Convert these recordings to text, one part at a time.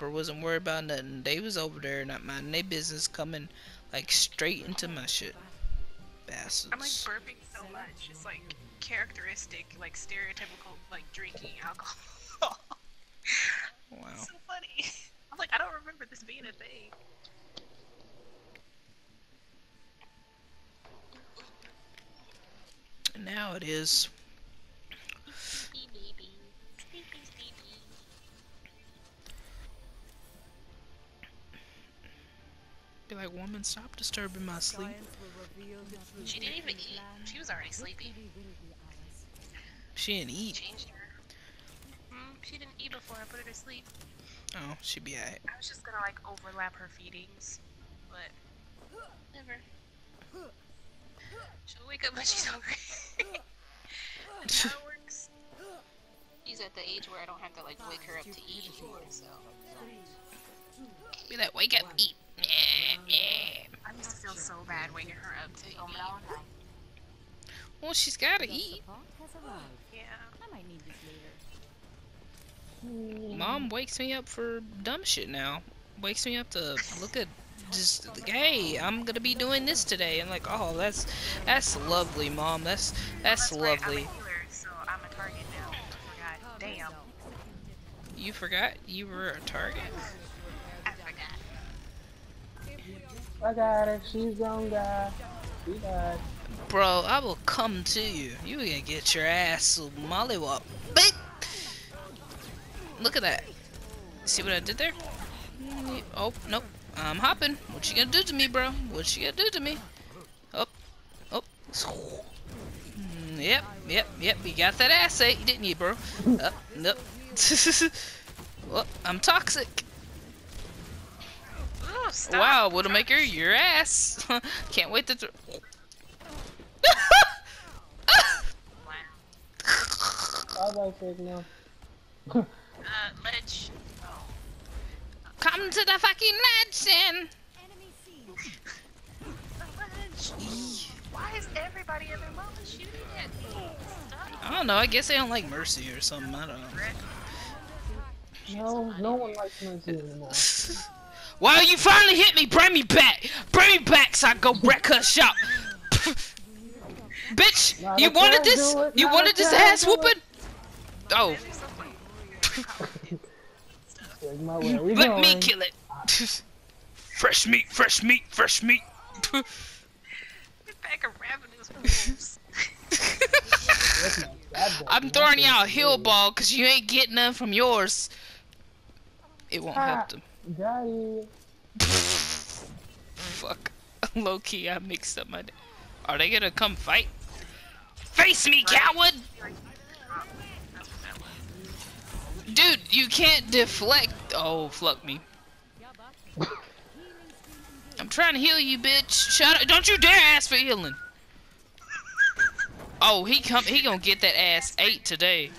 up or wasn't worried about nothing. They was over there not minding their business, coming like straight into my shit. Bastards. I'm like burping so much. It's like characteristic, like stereotypical, like drinking alcohol. wow. so funny. I'm like, I don't remember this being a thing. Now it is. Woman, stop disturbing my sleep. She didn't even eat. She was already sleepy. She didn't eat. Changed her. Mm, she didn't eat before I put her to sleep. Oh, she'd be alright. I was just gonna like overlap her feedings, but never. She'll wake up when she's hungry. How it works. She's at the age where I don't have to like wake her up to eat anymore, so. Be like, wake up, eat. I used to feel so bad waking her up to eat. Well, she's gotta eat. Yeah. Mom wakes me up for dumb shit now. Wakes me up to look at just hey, I'm gonna be doing this today. I'm like, oh, that's that's lovely, mom. That's that's Right, I'm a lovely. healer, so I'm a target now. Oh I forgot. Damn. You forgot you were a target. I forgot. I got her. She's gone. Bro, I will come to you. You gonna get your ass mollywop. Look at that. See what I did there? Oh, nope. I'm hopping. What you gonna do to me, bro? What you gonna do to me? Up. Mm, Yep, yep, yep. You got that ass ate, didn't you, bro? Up, nope. well, I'm toxic. Ooh, stop. Wow, Widowmaker, your ass. Can't wait to throw. Wow. Bye bye, Sigma. Uh, ledge. Come to the fucking ledge, then. The ledge. Why is everybody and their mama shooting at me? Stop. I don't know. I guess they don't like Mercy or something. I don't know. No, no one likes Mercy anymore. Well, you finally hit me. Bring me back. Bring me back so I go wreck her shop. Bitch, Not you wanted this? You wanted this ass do whooping? Oh, Sigma, where are we let going? me kill it. fresh meat, fresh meat, fresh meat. Get back of ravenous wolves. That's not bad, though. I'm throwing you out a hill ball because you ain't getting none from yours. It won't Ah. help them. Daddy. Fuck. Low key, I mixed up my. Are they gonna come fight? Face me, coward! Dude, you can't deflect. Oh, fuck me. I'm trying to heal you, bitch. Shut up! Don't you dare ask for healing. Oh, he come. He gonna get that ass ate today.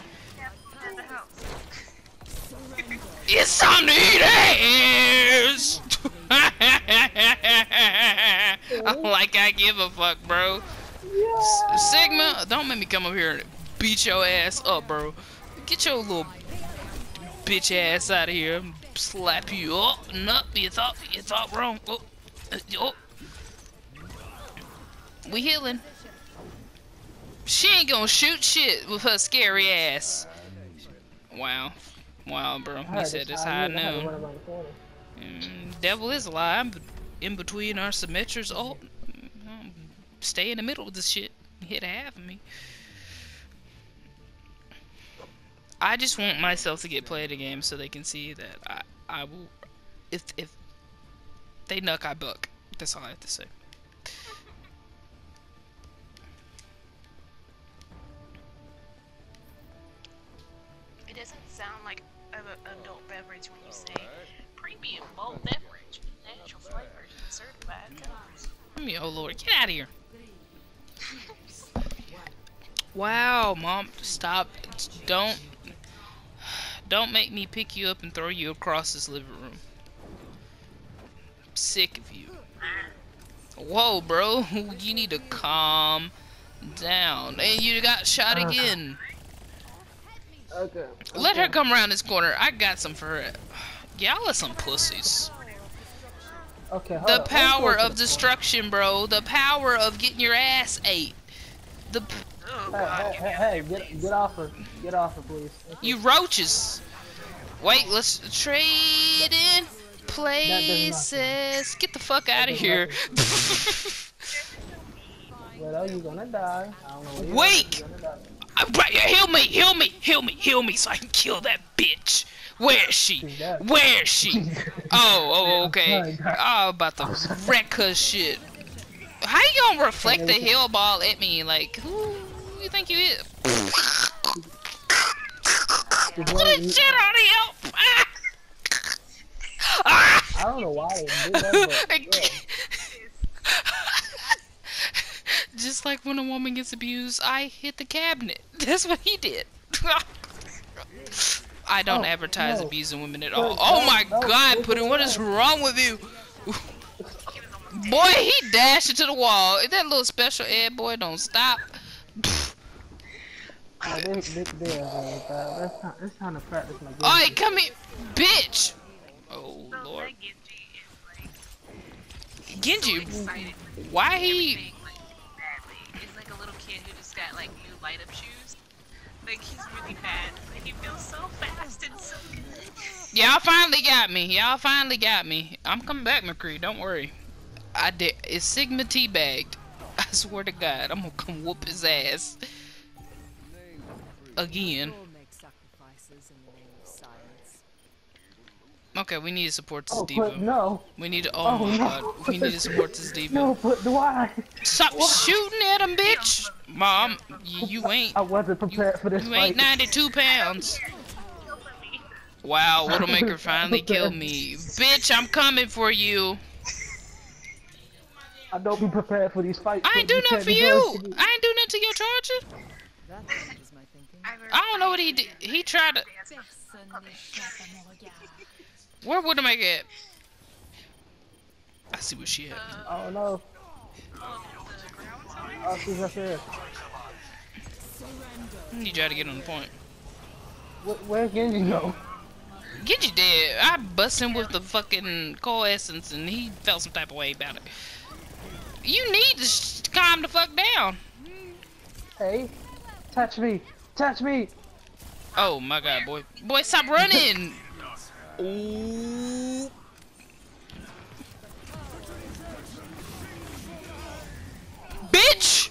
It's time to eat ass! I'm like I give a fuck, bro. S- Sigma, don't make me come up here and beat your ass up, bro. Get your little bitch ass out of here. Slap you up and up. You thought you thought wrong. Oh, oh. We healing. She ain't gonna shoot shit with her scary ass. Wow. Wow, bro. I He heard said it's it's high high noon, I had to noon. run around the corner. Mm, devil is a lie. I'm in between our symmetries. Oh, mm, stay in the middle of this shit. Hit half of me. I just want myself to get played a game so they can see that I I will. If if they nuck, I buck. That's all I have to say. It doesn't sound like an adult beverage when you say premium malt beverage, natural flavors, and certified colors. I mean, oh lord, get out of here. Wow, mom, stop. Don't don't make me pick you up and throw you across this living room. I'm sick of you. Whoa, bro, you need to calm down. And you got shot again. Okay. Let her come around this corner. I got some for her. Y'all are some pussies. Okay, hold The up. Power of destruction, bro. The power of getting your ass ate. The p- Oh, Hey, God, hey, hey, hey, get, get off her. Get off her, please. Thank you roaches. Wait, let's trade in places. Get the fuck out of does here. Well, oh, you're gonna die. I don't know where you're Wake! You're gonna die. Right, heal me, heal me, heal me, heal me, so I can kill that bitch. Where is she? Where is she? Oh, oh, okay. Oh, about to wreck her shit. How you gonna reflect the heal ball at me? Like, who you think you is? Put that shit him! Ah! Ah! I don't know why they did that, but yeah. Just like when a woman gets abused, I hit the cabinet. That's what he did. I don't Oh, advertise no. abusing women at No, all. Oh my no, god, no, Puddin, what is wrong with you? Boy, he dashed into the wall. That little special ed boy don't stop. No, it's to practice my game. Oi, come here, bitch! Oh So lord. Genji is like Genji, excited for why he... everything, like, badly. It's like a little kid who just got like new light up shoes. Like he's really bad, but he feels so fast and so good. Y'all finally got me. Y'all finally got me. I'm coming back, McCree. Don't worry. I did. It's Sigma teabagged. I swear to God, I'm gonna come whoop his ass. Again. All make sacrifices in the name of science. Okay, we need to support this Oh, D.Va. but no. We need to. Oh, Oh, my no. God. We need to support this D.Va. No, but why? Stop shooting at him, bitch. Mom, you, you ain't. I wasn't prepared for this You fight. ain't 92 pounds. Wow, Widowmaker finally killed me. Bitch, I'm coming for you. I don't be prepared for these fights. I ain't do nothing for you. I ain't do nothing to your charger. That is my thinking. I don't know what he did. He tried to. Where would I make it? I see where she at. Oh no. Oh, she's right there. You try to get on the point. Where, where Genji go? Genji dead. I bust him with the fucking Coalescence and he felt some type of way about it. You need to sh- calm the fuck down. Hey, touch me, touch me. Oh my god, boy. Boy, stop running! Ooh. Bitch!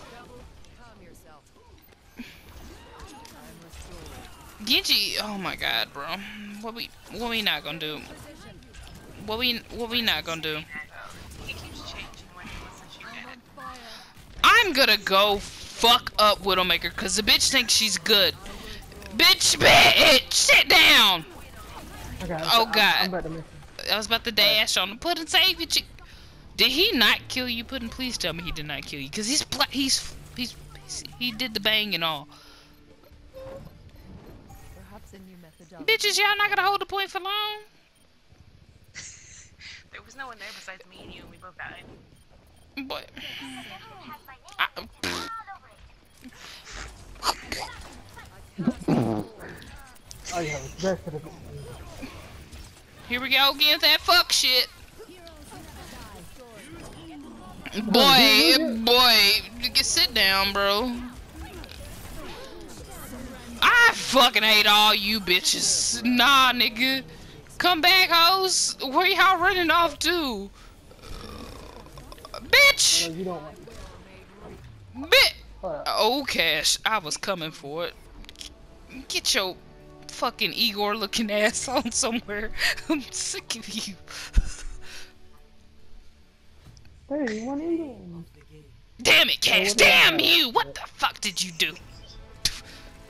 Genji, oh my god, bro. What we what we not gonna do? What we what we not gonna do? I'm gonna go fuck up Widowmaker cause the bitch thinks she's good. Bitch, bitch, sit down. Okay, Oh, I'm- God. I'm about to miss I was about to dash on the pudding save you. Did he not kill you, pudding? Please tell me he did not kill you, cause he's he's he's, he's he did the bang and all. Perhaps a new methodology. Bitches, y'all not gonna hold the point for long. There was no one there besides me and you, and we both died. But I, Oh yeah, that's for the. Here we go again with that fuck shit. Boy, boy, sit down, bro. I fucking hate all you bitches. Nah, nigga. Come back, hoes. Where y'all running off to? Bitch! Don't want. Bit. Oh, Cash, I was coming for it. Get your fucking Igor looking ass on somewhere. I'm sick of you. Hey, what are you? Damn it, Cash. what did I Damn you. What the fuck did you do?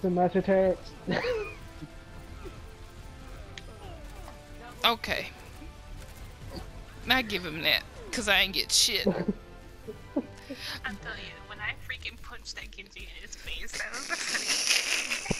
The master tag. Okay. I give him that, cause I ain't get shit. I'm telling you, when I freaking punched that Genji in his face, that was the funniest.